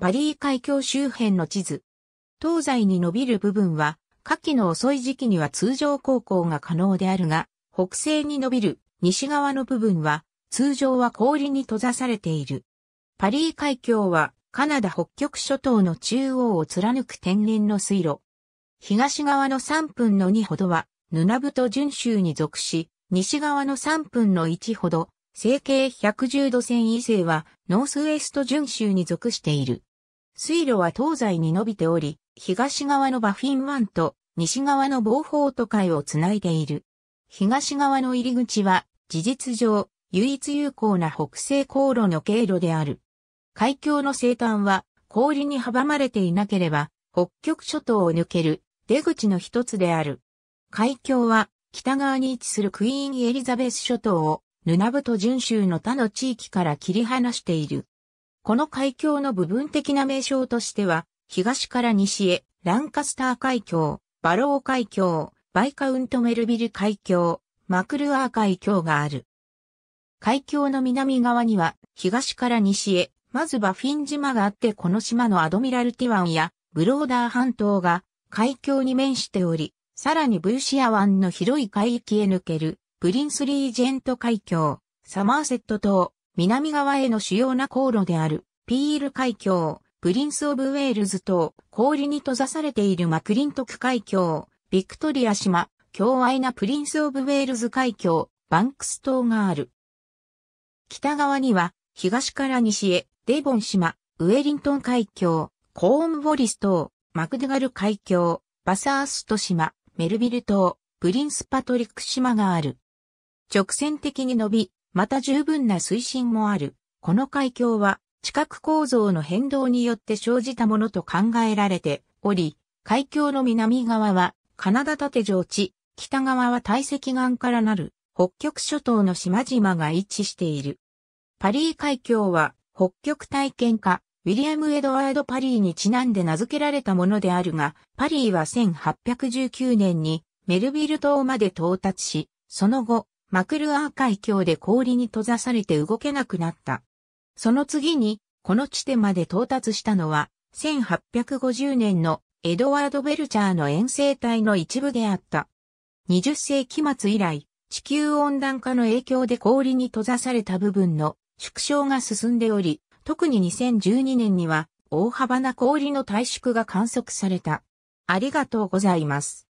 パリー海峡周辺の地図。東西に伸びる部分は、夏季の遅い時期には通常航行が可能であるが、北西に伸びる西側の部分は、通常は氷に閉ざされている。パリー海峡は、カナダ北極諸島の中央を貫く天然の水路。東側の3分の2ほどは、ヌナブト準州に属し、西側の3分の1ほど、整形110度線以西は、ノースウエスト準州に属している。水路は東西に伸びており、東側のバフィン湾と西側のボーフォート海をつないでいる。東側の入り口は、事実上、唯一有効な北西航路の経路である。海峡の西端は、氷に阻まれていなければ、北極諸島を抜ける出口の一つである。海峡は、北側に位置するクイーンエリザベス諸島を、ヌナブと準州の他の地域から切り離している。この海峡の部分的な名称としては、東から西へ、ランカスター海峡、バロー海峡、バイカウントメルビル海峡、マクルアー海峡がある。海峡の南側には、東から西へ、まずバフィン島があってこの島のアドミラルティ湾やブローダー半島が海峡に面しており、さらにブーシア湾の広い海域へ抜けるプリンスリージェント海峡、サマーセット島、南側への主要な航路である、ピール海峡、プリンス・オブ・ウェールズ島、氷に閉ざされているマクリントク海峡、ビクトリア島、狭隘なプリンス・オブ・ウェールズ海峡、バンクス島がある。北側には、東から西へ、デボン島、ウェリントン海峡、コーンボリス島、マクドガル海峡、バサースト島、メルビル島、プリンスパトリック島がある。直線的に伸び、また十分な水深もある。この海峡は地殻構造の変動によって生じたものと考えられており、海峡の南側はカナダ縦上地、北側は大石岩からなる北極諸島の島々が位置している。パリー海峡は北極体験家、ウィリアム・エドワード・パリーにちなんで名付けられたものであるが、パリーは1819年にメルビル島まで到達し、その後、マクルアー海峡で氷に閉ざされて動けなくなった。その次に、この地点まで到達したのは、1850年のエドワード・ベルチャーの遠征隊の一部であった。20世紀末以来、地球温暖化の影響で氷に閉ざされた部分の縮小が進んでおり、特に2012年には大幅な氷の退縮が観測された。ありがとうございます。